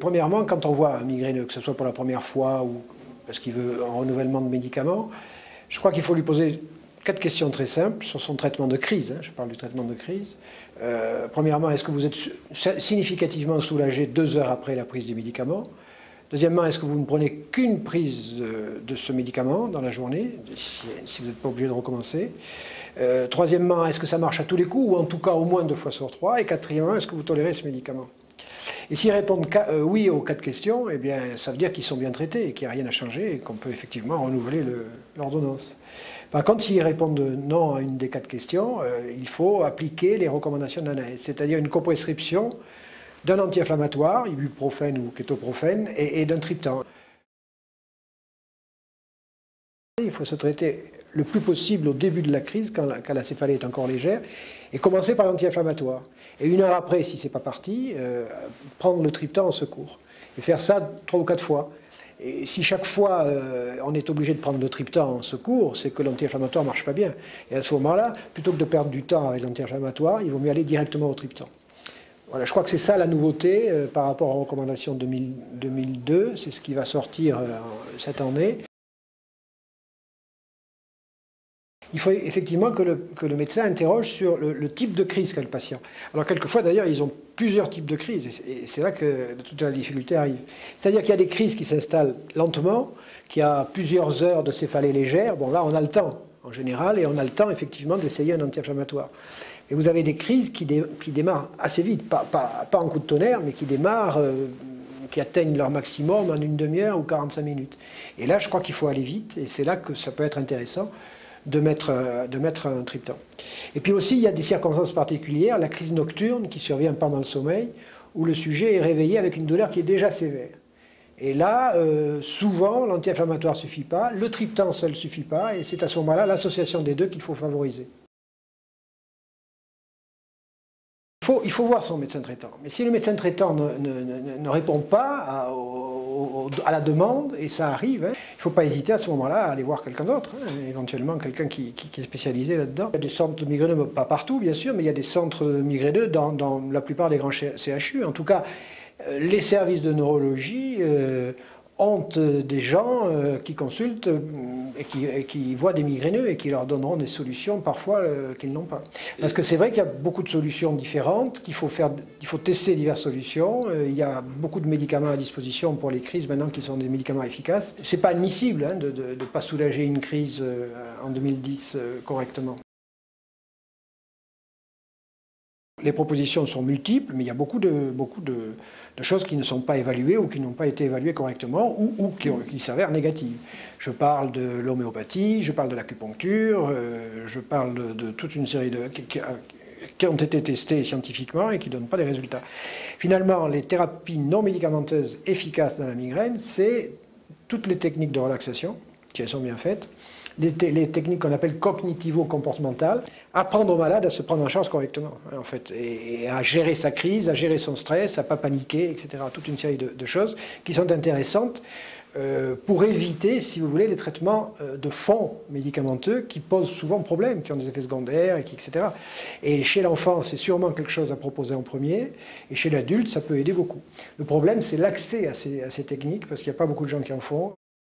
Premièrement, quand on voit un migraineux, que ce soit pour la première fois ou parce qu'il veut un renouvellement de médicaments, je crois qu'il faut lui poser quatre questions très simples sur son traitement de crise. Hein, je parle du traitement de crise. Euh, premièrement, est-ce que vous êtes significacativement soulagé deux heures après la prise des médicaments? Deuxièmement, est-ce que vous ne prenez qu'une prise de, ce médicament dans la journée, si, vous n'êtes pas obligé de recommencer. Euh, Troisièmement, est-ce que ça marche à tous les coups, ou en tout cas au moins deux fois sur trois? Et quatrièmement, est-ce que vous tolérez ce médicament? Et s'ils répondent euh, oui aux quatre questions, eh bien, ça veut dire qu'ils sont bien traités et qu'il n'y a rien à changer et qu'on peut effectivement renouveler l'ordonnance. Par contre, s'ils répondent non à une des quatre questions, euh, il faut appliquer les recommandations de l'ANAS, c'est-à-dire une coprescription d'un anti-inflammatoire, ibuprofène ou kétoprofène, et, d'un triptan. Il faut se traiter le plus possible au début de la crise, quand la, céphalée est encore légère, et commencer par l'anti-inflammatoire. Et une heure après, si ce n'est pas parti, euh, prendre le triptan en secours. Et faire ça trois ou quatre fois. Et si chaque fois euh, on est obligé de prendre le triptan en secours, c'est que l'anti-inflammatoire ne marche pas bien. Et à ce moment-là, plutôt que de perdre du temps avec l'anti-inflammatoire, il vaut mieux aller directement au triptan. Voilà, je crois que c'est ça la nouveauté euh, par rapport aux recommandations 2002. C'est ce qui va sortir cette année. Il faut effectivement que le, médecin interroge sur le, type de crise qu'a le patient. Alors quelquefois d'ailleurs, ils ont plusieurs types de crises, et c'est là que toute la difficulté arrive. C'est-à-dire qu'il y a des crises qui s'installent lentement, qui a plusieurs heures de céphalée légère, bon là on a le temps en général, et on a le temps effectivement d'essayer un anti-inflammatoire. Et vous avez des crises qui, démarrent assez vite, pas, en coup de tonnerre, mais qui démarrent... Euh, qui atteignent leur maximum en une demi-heure ou 45 minutes. Et là, je crois qu'il faut aller vite, et c'est là que ça peut être intéressant de mettre, euh, de mettre un triptan. Et puis aussi, il y a des circonstances particulières, la crise nocturne qui survient pendant le sommeil, où le sujet est réveillé avec une douleur qui est déjà sévère. Et là, euh, souvent, l'anti-inflammatoire ne suffit pas, le triptan seul ne suffit pas, et c'est à ce moment-là l'association des deux qu'il faut favoriser. Il faut, il faut, voir son médecin traitant. Mais si le médecin traitant ne, ne, répond pas à, à la demande, et ça arrive, hein. il ne faut pas hésiter à ce moment-là à aller voir quelqu'un d'autre, hein, éventuellement quelqu'un qui, est spécialisé là-dedans. Il y a des centres de migraineux, pas partout bien sûr, mais il y a des centres migraineux dans, dans la plupart des grands CHU. En tout cas, euh, les services de neurologie euh, honte des gens euh, qui consultent euh, et qui, voient des migraineux et qui leur donneront des solutions parfois euh, qu'ils n'ont pas. Parce que c'est vrai qu'il y a beaucoup de solutions différentes, qu'il faut, faire, il faut tester diverses solutions. il y a beaucoup de médicaments à disposition pour les crises maintenant qui sont des médicaments efficaces. C'est pas admissible hein, de ne pas soulager une crise en 2010 correctement. Les propositions sont multiples, mais il y a beaucoup de, beaucoup de, choses qui ne sont pas évaluées ou qui n'ont pas été évaluées correctement ou, qui, s'avèrent négatives. Je parle de l'homéopathie, je parle de l'acupuncture, euh, je parle de, toute une série de... Qui, ont été testées scientifiquement et qui ne donnent pas des résultats. Finalement, les thérapies non médicamenteuses efficaces dans la migraine, c'est toutes les techniques de relaxation, qui elles sont bien faites, les, techniques qu'on appelle cognitivo-comportementales, apprendre au malade à se prendre en charge correctement, hein, en fait, et, à gérer sa crise, à gérer son stress, à pas paniquer, etc. Toute une série de, choses qui sont intéressantes euh, pour éviter, si vous voulez, les traitements euh, de fond médicamenteux qui posent souvent problème, qui ont des effets secondaires, et qui, etc. Et chez l'enfant, c'est sûrement quelque chose à proposer en premier, et chez l'adulte, ça peut aider beaucoup. Le problème, c'est l'accès à ces techniques, parce qu'il n'y a pas beaucoup de gens qui en font.